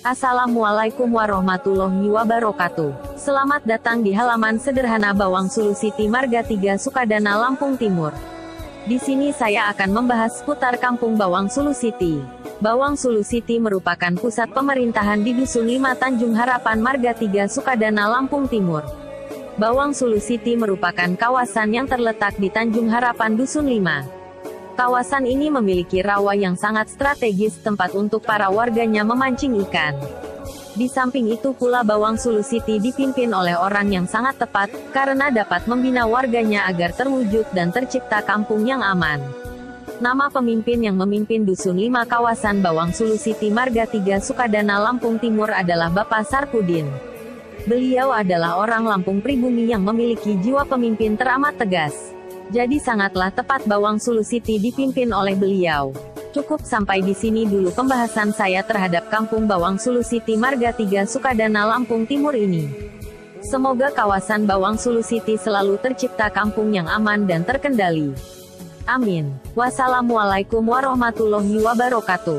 Assalamualaikum warahmatullahi wabarakatuh. Selamat datang di halaman sederhana Bawang Sulu City Marga 3 Sukadana Lampung Timur. Di sini saya akan membahas seputar Kampung Bawang Sulu City. Bawang Sulu City merupakan pusat pemerintahan di Dusun 5 Tanjung Harapan Marga 3 Sukadana Lampung Timur. Bawang Sulu City merupakan kawasan yang terletak di Tanjung Harapan Dusun 5. Kawasan ini memiliki rawa yang sangat strategis tempat untuk para warganya memancing ikan. Di samping itu pula Bawang Sulu City dipimpin oleh orang yang sangat tepat, karena dapat membina warganya agar terwujud dan tercipta kampung yang aman. Nama pemimpin yang memimpin Dusun 5 kawasan Bawang Sulu City Marga 3 Sukadana Lampung Timur adalah Bapak Sarpudin. Beliau adalah orang Lampung pribumi yang memiliki jiwa pemimpin teramat tegas. Jadi sangatlah tepat Bawang Sulu City dipimpin oleh beliau. Cukup sampai di sini dulu pembahasan saya terhadap Kampung Bawang Sulu City Marga 3 Sukadana Lampung Timur ini. Semoga kawasan Bawang Sulu City selalu tercipta kampung yang aman dan terkendali. Amin. Wassalamualaikum warahmatullahi wabarakatuh.